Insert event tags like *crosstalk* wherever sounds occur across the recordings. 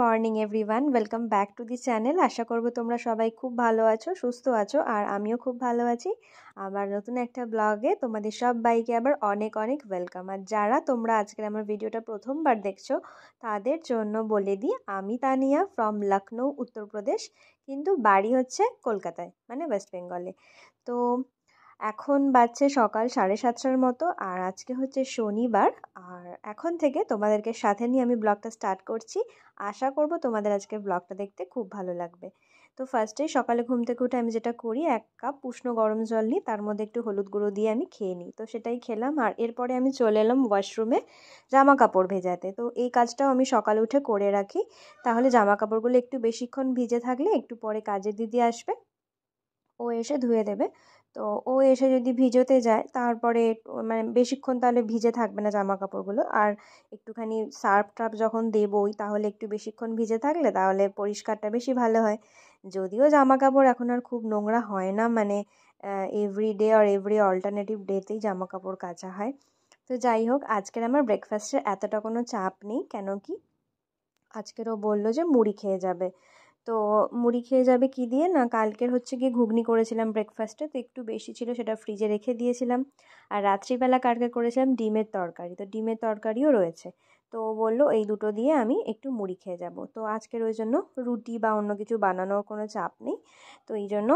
Morning everyone welcome back to the channel আশা করব তোমরা সবাই খুব ভালো আছো, সুস্থ আছো, আর আমিও খুব ভালো আছি। আবার নতুন একটা ব্লগে তোমাদের সব বাইকে আবার অনেক অনেক ওয়েলকাম আর যারা তোমরা আজকের আমার ভিডিওটা প্রথমবার দেখছ, তাদের জন্য বলে দিই, আমি তানিয়া ফ্রম লখনৌ উত্তরপ্রদেশ, কিন্তু বাড়ি হচ্ছে কলকাতায় মানে ওয়েস্ট বেঙ্গলে তো এখন বাজছে সকাল সাড়ে সাতটার মতো, আর আজকে হচ্ছে শনিবার। আর এখন থেকে তোমাদেরকে সাথে নিয়ে আমি ব্লগটা স্টার্ট করছি। আশা করব তোমাদের আজকের ব্লগটা দেখতে খুব ভালো লাগবে। তো ফার্স্টেই সকালে ঘুম থেকে উঠে আমি যেটা করি, এক কাপ উষ্ণ গরম জল নিই, তার মধ্যে একটু হলুদ গুঁড়ো দিয়ে আমি খেয়ে নিই। তো সেটাই খেলাম, আর এরপরে আমি চলে এলাম ওয়াশরুমে জামা কাপড় ভেজাতে। তো এই কাজটাও আমি সকালে উঠে করে রাখি। তাহলে জামা কাপড়গুলো একটু বেশিক্ষণ ভিজে থাকলে একটু পরে কাজের দিদি আসবে, ও এসে ধুয়ে দেবে। তো ও এসে যদি ভিজোতে যায়, তারপরে মানে বেশিক্ষণ তাহলে ভিজে থাকবে না জামা কাপড়গুলো আর একটুখানি সার্ফ টার্ফ যখন দেবই, তাহলে একটু বেশিক্ষণ ভিজে থাকলে তাহলে পরিষ্কারটা বেশি ভালো হয়। যদিও জামা কাপড় এখন আর খুব নোংরা হয় না মানে এভরি ডে আর এভরি অল্টারনেটিভ ডেতেই জামা কাপড় কাচা হয়। তো যাই হোক, আজকের আমার ব্রেকফাস্টের এতটা কোনো চাপ নেই। কেন কি? আজকের ও বলল যে মুড়ি খেয়ে যাবে। তো মুড়ি খেয়ে যাবে কি দিয়ে? না, কালকের হচ্ছে গিয়ে ঘুগনি করেছিলাম ব্রেকফাস্টে তো একটু বেশি ছিল, সেটা ফ্রিজে রেখে দিয়েছিলাম। আর রাত্রিবেলা কালকে করেছিলাম? ডিমের তরকারি। তো ডিমের তরকারিও রয়েছে। তো বলল, এই দুটো দিয়ে আমি একটু মুড়ি খেয়ে যাব। তো আজকের ওই জন্য রুটি বা অন্য কিছু বানানোর কোনো চাপ নেই। তো এই জন্য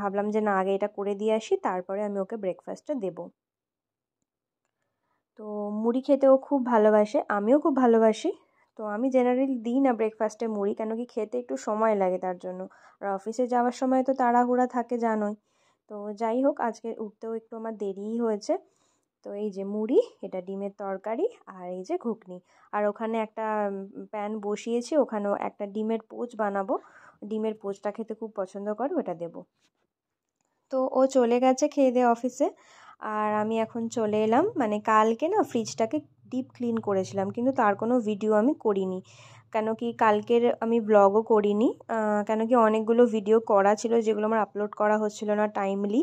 ভাবলাম যে না, আগে এটা করে দিয়ে আসি, তারপরে আমি ওকে ব্রেকফাস্টটা দেবো। তো মুড়ি খেতেও খুব ভালোবাসে, আমিও খুব ভালোবাসি। তো আমি জেনারেলি দিই না ব্রেকফাস্টে মুড়ি কেন কি খেতে একটু সময় লাগে তার জন্য। আর অফিসে যাওয়ার সময় তো তাড়াহুড়া থাকে জানোই। তো যাই হোক, আজকে উঠতেও একটু আমার দেরিই হয়েছে। তো এই যে মুড়ি, এটা ডিমের তরকারি আর এই যে ঘুগনি। আর ওখানে একটা প্যান বসিয়েছি, ওখানেও একটা ডিমের পোচ বানাবো। ডিমের পোচটা খেতে খুব পছন্দ করে, ওটা দেব। তো ও চলে গেছে খেয়ে দিয়ে অফিসে আর আমি এখন চলে এলাম মানে কালকে না ফ্রিজটাকে ডিপ ক্লিন করেছিলাম, কিন্তু তার কোনো ভিডিও আমি করিনি। কেন কি কালকের আমি ব্লগও করিনি কেন কি অনেকগুলো ভিডিও করা ছিল যেগুলো আমার আপলোড করা হচ্ছিল না টাইমলি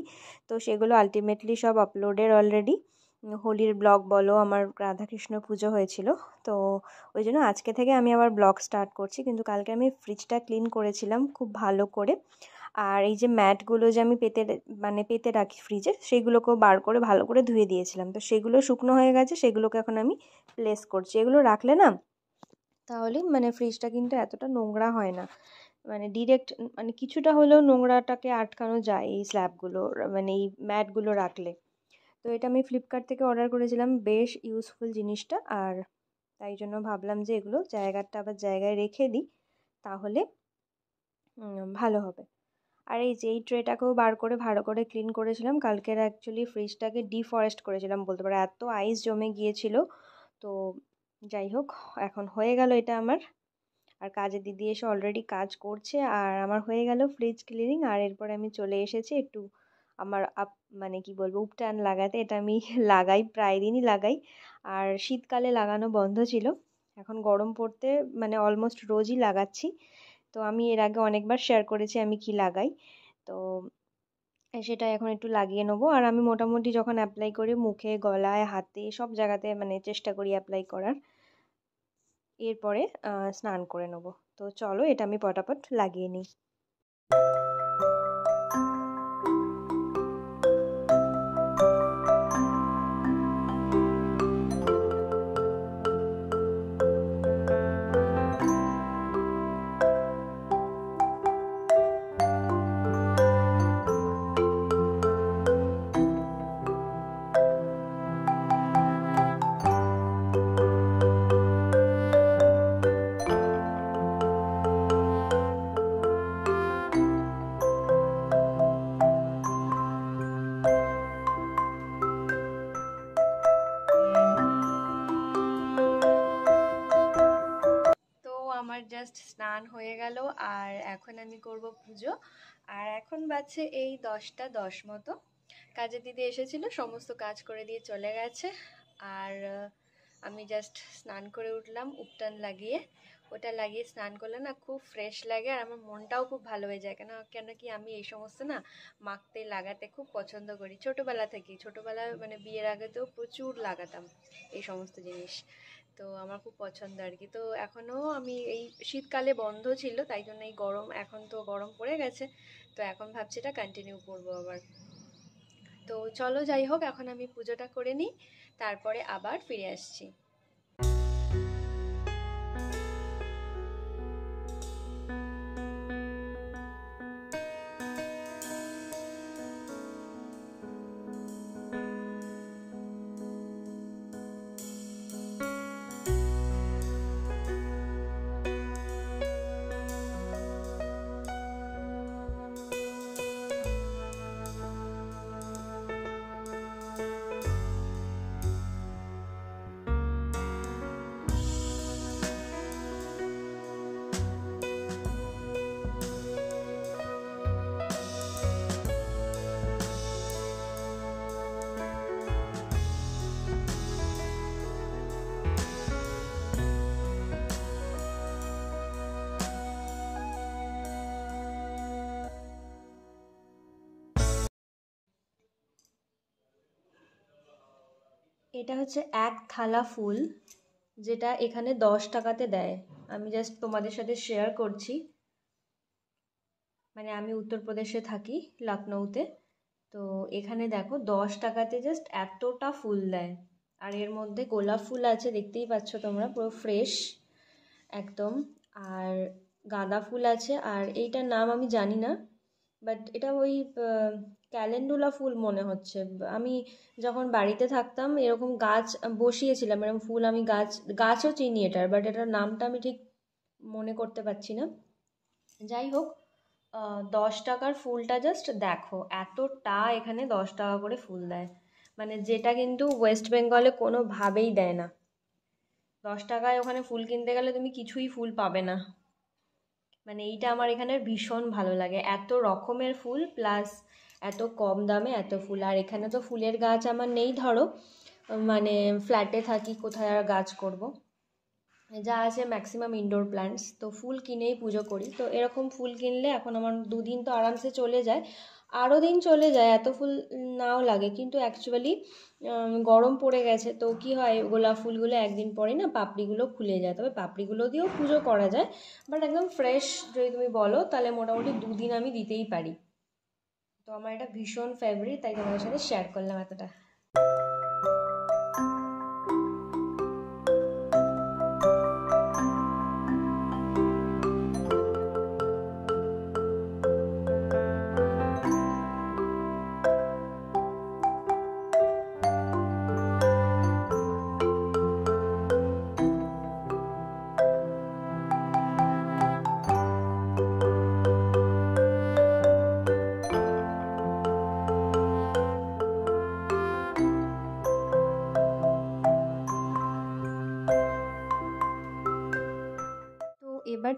তো সেগুলো আলটিমেটলি সব আপলোডের অলরেডি হোলির ব্লগ বলো, আমার রাধাকৃষ্ণ পুজো হয়েছিল, তো ওই জন্য আজকে থেকে আমি আবার ব্লগ স্টার্ট করছি, কিন্তু কালকে আমি ফ্রিজটা ক্লিন করেছিলাম খুব ভালো করে। আর এই যে ম্যাটগুলো যে আমি পেতে মানে পেতে রাখি ফ্রিজে সেগুলোকেও বার করে ভালো করে ধুয়ে দিয়েছিলাম। তো সেগুলো শুকনো হয়ে গেছে, সেগুলোকে এখন আমি প্লেস করছি। এগুলো রাখলে না, তাহলে মানে ফ্রিজটা কিন্তু এতটা নোংরা হয় না। মানে ডিরেক্ট মানে কিছুটা হলেও নোংরাটাকে আটকানো যায় এই স্ল্যাবগুলো মানে এই ম্যাটগুলো রাখলে। তো এটা আমি ফ্লিপকার্ট থেকে অর্ডার করেছিলাম, বেশ ইউজফুল জিনিসটা। আর তাই জন্য ভাবলাম যে এগুলো জায়গাটা আবার জায়গায় রেখে দিই, তাহলে ভালো হবে। আর এই যে এই ট্রেটাকেও বার করে ভালো করে ক্লিন করেছিলাম, কালকের অ্যাকচুয়ালি ফ্রিজটাকে ডিফরেস্ট করেছিলাম বলতে পারো। এত আইস জমে গিয়েছিল। তো যাই হোক, এখন হয়ে গেল এটা আমার। আর কাজে দিদি এসে অলরেডি কাজ করছে আর আমার হয়ে গেল ফ্রিজ ক্লিনিং আর এরপরে আমি চলে এসেছি একটু আমার আপ মানে কি বলব, উপটান লাগাতে। এটা আমি *laughs* লাগাই, প্রায় দিনই লাগাই। আর শীতকালে লাগানো বন্ধ ছিল। এখন গরম পড়তে মানে অলমোস্ট রোজই লাগাচ্ছি। তো আমি এর আগে অনেকবার শেয়ার করেছি আমি কি লাগাই। তো সেটা এখন একটু লাগিয়ে নেব। আর আমি মোটামুটি যখন অ্যাপ্লাই করি মুখে, গলায়, হাতে সব জায়গাতে মানে চেষ্টা করি অ্যাপ্লাই করার। এরপরে স্নান করে নেব। তো চলো এটা আমি পটাপট লাগিয়ে নিই। গেল আর এখন আমি করব পুজো। আর এখন বাজছে এই দশটা দশ মতো। কাজের দিদি এসেছিল, সমস্ত কাজ করে দিয়ে চলে গেছে। আর আমি জাস্ট স্নান করে উঠলাম, উপটান লাগিয়ে। ওটা লাগিয়ে স্নান করলে না খুব ফ্রেশ লাগে, আর আমার মনটাও খুব ভালো হয়ে যায়। কেন কেন কি আমি এই সমস্ত না মাখতে, লাগাতে খুব পছন্দ করি। ছোটোবেলা থেকেই, ছোটোবেলায় মানে বিয়ের আগে তো প্রচুর লাগাতাম এই সমস্ত জিনিস। তো আমার খুব পছন্দ আর কি তো এখনও আমি এই শীতকালে বন্ধ ছিল, তাই জন্য এই গরম, এখন তো গরম পড়ে গেছে। তো এখন ভাবছি এটা কন্টিনিউ করব আবার। তো চলো যাই হোক, এখন আমি পুজোটা করে নিই, তারপরে আবার ফিরে আসছি। এটা হচ্ছে এক থালা ফুল, যেটা এখানে দশ টাকাতে দেয়। আমি জাস্ট তোমাদের সাথে শেয়ার করছি। মানে আমি উত্তরপ্রদেশে থাকি লখনৌতে তো এখানে দেখো, দশ টাকাতে জাস্ট এতটা ফুল দেয়। আর এর মধ্যে গোলাপ ফুল আছে, দেখতেই পাচ্ছ তোমরা, পুরো ফ্রেশ একদম। আর গাঁদা ফুল আছে, আর এইটার নাম আমি জানি না বাট এটা ওই ক্যালেন্ডুলা ফুল মনে হচ্ছে। আমি যখন বাড়িতে থাকতাম, এরকম গাছ বসিয়েছিলাম, এরকম ফুল আমি গাছ, গাছও চিনি এটার বাট এটার নামটা আমি ঠিক মনে করতে পারছি না। যাই হোক দশ টাকার ফুলটা জাস্ট দেখো, এতটা এখানে দশ টাকা করে ফুল দেয়। মানে যেটা কিন্তু ওয়েস্ট বেঙ্গলে কোনোভাবেই দেয় না। দশ টাকায় ওখানে ফুল কিনতে গেলে তুমি কিছুই ফুল পাবে না। মানে এইটা আমার এখানে ভীষণ ভালো লাগে। এত রকমের ফুল প্লাস এত কম দামে, এত ফুল। আর এখানে তো ফুলের গাছ আমার নেই, ধরো। মানে ফ্ল্যাটে থাকি, কোথায় আর গাছ করব। যা আছে ম্যাক্সিমাম ইনডোর প্ল্যান্টস তো ফুল কিনেই পুজো করি। তো এরকম ফুল কিনলে এখন আমার দুদিন তো আরামসে চলে যায়। আরও দিন চলে যায়, এত ফুল নাও লাগে। কিন্তু অ্যাকচুয়ালি গরম পড়ে গেছে। তো কি হয়, গোলাপ ফুলগুলো একদিন পরে না পাপড়িগুলো খুলে যায়। তবে পাপড়িগুলো দিয়েও পুজো করা যায়। বাট একদম ফ্রেশ যদি তুমি বলো, তাহলে মোটামুটি দুদিন আমি দিতেই পারি। তো আমার এটা ভীষণ ফেভারিট তাই তোমাদের সাথে শেয়ার করলাম এতটা।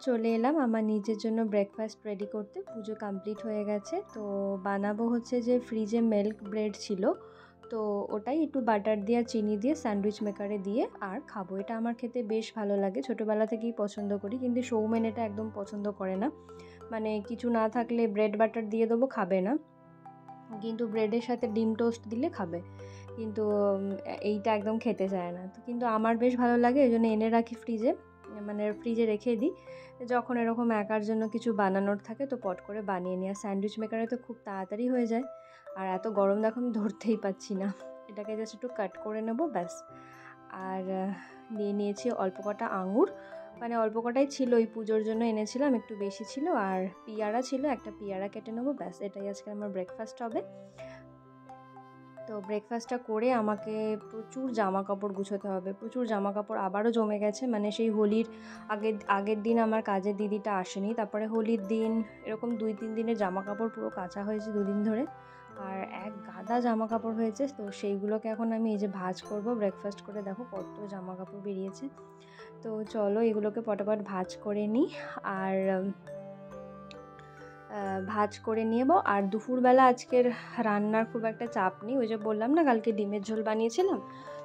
চলে এলাম। আমার নিজের জন্য ব্রেকফাস্ট রেডি করতে। পুজো কমপ্লিট হয়ে গেছে। তো বানাবো হচ্ছে যে ফ্রিজে মিল্ক ব্রেড ছিল। তো ওটাই একটু বাটার দিয়ে, চিনি দিয়ে স্যান্ডউইচ মেকারে দিয়ে আর খাব। এটা আমার খেতে বেশ ভালো লাগে। ছোটোবেলা থেকেই পছন্দ করি, কিন্তু সৌমেন এটা একদম পছন্দ করে না। মানে কিছু না থাকলে ব্রেড বাটার দিয়ে দেবো, খাবে না। কিন্তু ব্রেডের সাথে ডিম টোস্ট দিলে খাবে। কিন্তু এইটা একদম খেতে চায় না। তো কিন্তু আমার বেশ ভালো লাগে ওই জন্য এনে রাখি ফ্রিজে মানে ফ্রিজে রেখে দিই। যখন এরকম একার জন্য কিছু বানানোর থাকে তো পট করে বানিয়ে নিই। আর স্যান্ডউইচ মেকারে তো খুব তাড়াতাড়ি হয়ে যায়। আর এত গরম দেখো আমি ধরতেই পাচ্ছি না। এটাকে জাস্ট একটু কাট করে নেব, ব্যাস। আর নিয়ে নিয়েছি অল্প কটা আঙুর। মানে অল্প কটাই ছিল ওই পুজোর জন্য এনেছিলাম, একটু বেশি ছিল। আর পিয়ারা ছিল, একটা পিয়ারা কেটে নেব, ব্যাস। এটাই আজকে আমার ব্রেকফাস্ট হবে। তো ব্রেকফাস্টটা করে আমাকে প্রচুর জামা কাপড় গুছোতে হবে। প্রচুর জামা কাপড় আবারও জমে গেছে। মানে সেই হোলির আগের আগের দিন আমার কাজের দিদিটা আসেনি। তারপরে হোলির দিন এরকম দুই, তিন দিনের জামা কাপড় পুরো কাঁচা হয়েছে দুদিন ধরে। আর এক গাদা জামা কাপড় হয়েছে। তো সেইগুলোকে এখন আমি এই যে ভাজ করব ব্রেকফাস্ট করে দেখো কত জামা কাপড় বেরিয়েছে। তো চলো এগুলোকে পটাপট ভাজ করে নিই। আর ভাজ করে নেব আর দুপুরবেলা আজকের রান্নার খুব একটা চাপ নেই। ওই যে বললাম না, কালকে ডিমের ঝোল বানিয়েছিলাম।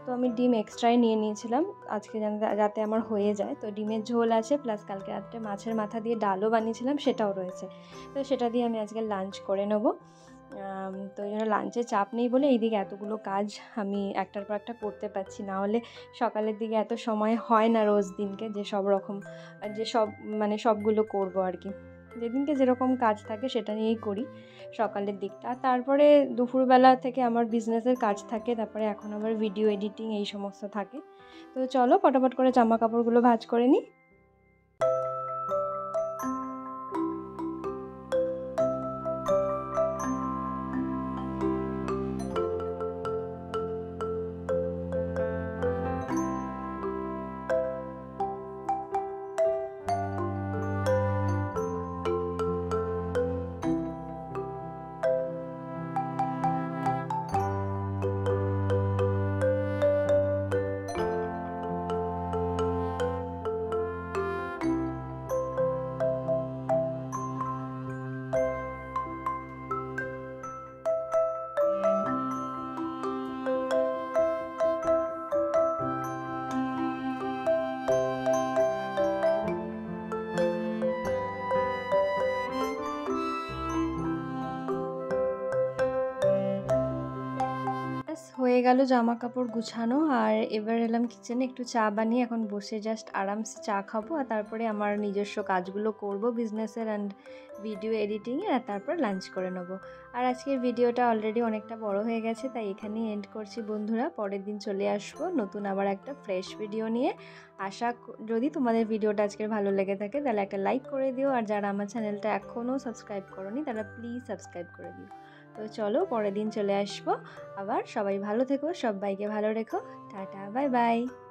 তো আমি ডিম এক্সট্রাই নিয়ে নিয়েছিলাম। আজকে যাতে আমার হয়ে যায়। তো ডিমের ঝোল আছে প্লাস কালকে রাত্রে মাছের মাথা দিয়ে ডালও বানিয়েছিলাম, সেটাও রয়েছে। তো সেটা দিয়ে আমি আজকে লাঞ্চ করে নেব। তো ওই জন্য লাঞ্চে চাপ নেই বলে এইদিকে এতগুলো কাজ আমি একটার পর একটা করতে পারছি। না হলে সকালের দিকে এত সময় হয় না রোজ দিনকে, যে সব রকম, যে সব মানে সবগুলো করব আর কি। যেদিনকে যেরকম কাজ থাকে সেটা নিয়েই করি সকালের দিকটা। তারপরে দুপুরবেলা থেকে আমার বিজনেসের কাজ থাকে, তারপরে এখন আবার ভিডিও এডিটিং এই সমস্ত থাকে। তো চলো, পটাপট করে জামা কাপড়গুলো ভাজ করে নিই। হয়ে গেল জামা কাপড় গুছানো আর এবার এলাম কিচেনে একটু চা বানিয়ে এখন বসে জাস্ট আরামসে চা খাব আর তারপরে আমার নিজস্ব কাজগুলো করব বিজনেসের অ্যান্ড ভিডিও এডিটিংয়ের আর তারপর লাঞ্চ করে নেব। আর আজকের ভিডিওটা অলরেডি অনেকটা বড় হয়ে গেছে, তাই এখানেই এন্ড করছি বন্ধুরা। পরের দিন চলে আসব নতুন আবার একটা ফ্রেশ ভিডিও নিয়ে। আশা যদি তোমাদের ভিডিওটা আজকের ভালো লেগে থাকে, তাহলে একটা লাইক করে দিও। আর যারা আমার চ্যানেলটা এখনও সাবস্ক্রাইব করনি, তারা প্লিজ সাবস্ক্রাইব করে দিও। তো চলো পরের দিন চলে আসব। আবার সবাই ভালো থেকো, সবাইকে ভালো রেখো। Tata, bye bye.